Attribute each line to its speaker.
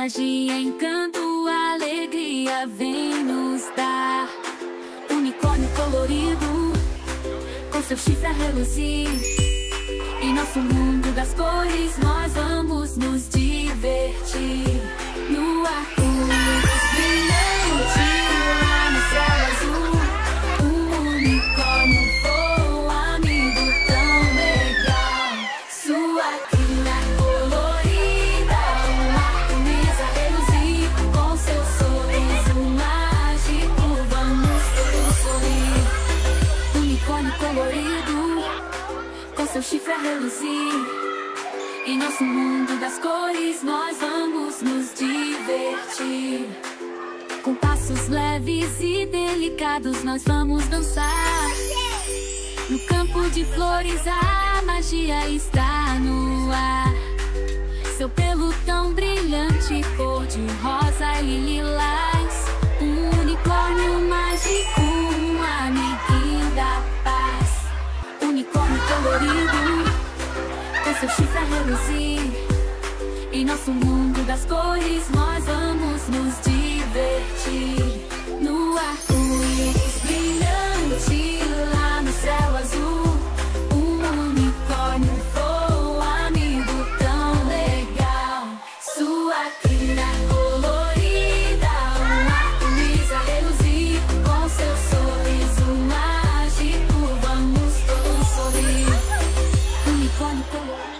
Speaker 1: magia, encanto, alegria vem nos dar. Unicórnio colorido com seu chifre a reluzir. Em nosso mundo das cores, seu chifre a reluzir. Em nosso mundo das cores, nós vamos nos divertir. Com passos leves e delicados, nós vamos dançar. No campo de flores, a magia está no ar. Seu pelo tão brilhante, cor de rosa e lilás. Nosso mundo das cores, nós vamos nos divertir. No arco-íris brilhante, lá no céu azul. Um unicórnio voa, amigo tão legal. Sua crina colorida, um arco-íris a reluzir. Com seu sorriso mágico, vamos todos sorrir. Unicórnio colorido.